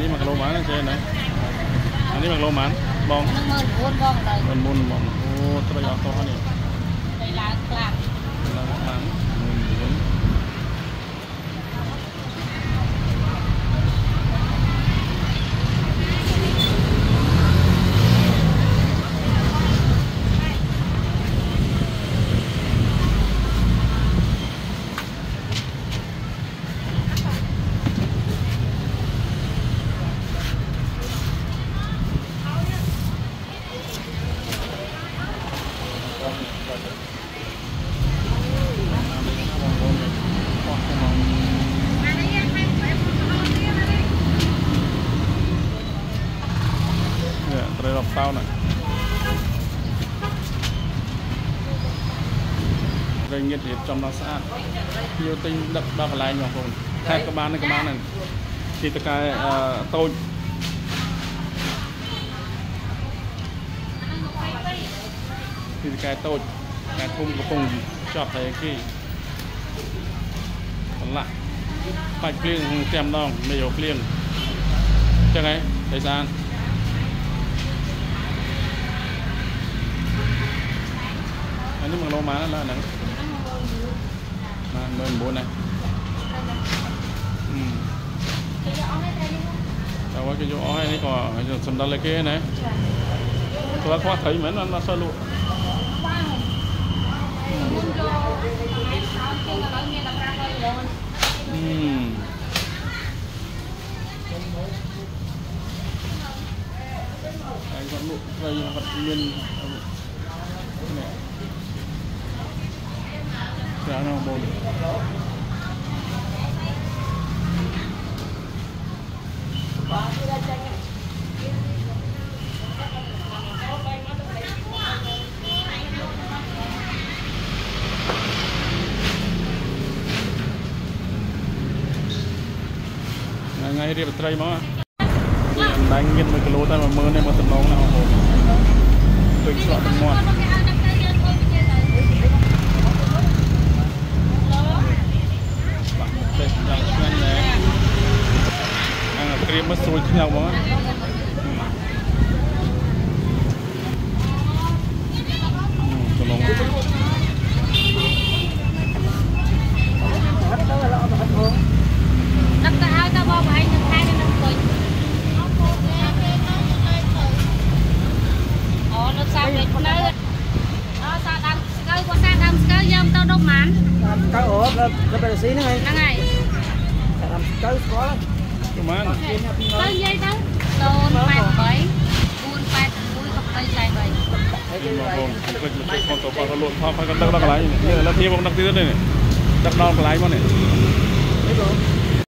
នេះ1គីឡូបានចេះណាអានេះ1គីឡូបានបងនឹងមើល9បងឡើយមុនមុនបងអូត្រីអត់តោះនេះ ទៅឡើងខ្លាំង ឡើងខ្លាំងមុនមុននេះ ត្រីរាប់តោណាត្រីងៀតរៀបចំដល់ស្អាតភ្ញៀវទិញដឹកដល់កន្លែងបងប្អូនខេត្តក៏បានក៏បានដែរទីតកែអឺតូច គឺកែតូចកែធំកំពុងចប់ហើយគេប្រឡាក់បាច់គ្លៀងតែម្ដងមិនយកគ្លៀងចឹងហើយដីសានអានេះមកលោម៉ាឡើយហ្នឹងម៉ា19ណាតែว่าគេយកអស់ហើយនេះក៏សំដៅលើគេណាគាត់ខ្វះត្រីមែនអត់មកសល់លក់ bu lagi nomor sembilan bu sana bu Ngairi betray mah. ណាញ់មាន1គីឡូតែ10000ទេមកសំឡងណាបងប្អូនទុយឆ្លក់ទាំងមាត់ទេសយ៉ាងឆ្ងាញ់ណាស់ហ្នឹងក្រៀមមកស្រួយខ្ញៅហ្មងសំឡង អូនៅសាប់លេខនៅអូសាដើមស្កូវគាត់សាដើមស្កូវយកទៅដុំហ្មងកៅអូដល់ដល់ពេលស៊ីហ្នឹងហើយហ្នឹងហើយតាមកៅស្គាល់ប្រហែលទៅនិយាយទៅ088 481កំបី43ហើយបងគេប្វាយអូនខ្ញុំគិតមកចូលផងទៅផងក៏លក់ថោះហើយក៏ដឹកដល់កន្លែងនេះឥឡូវធៀបមកដឹកទៀតនេះដឹកដល់កន្លែងមកនេះនេះបង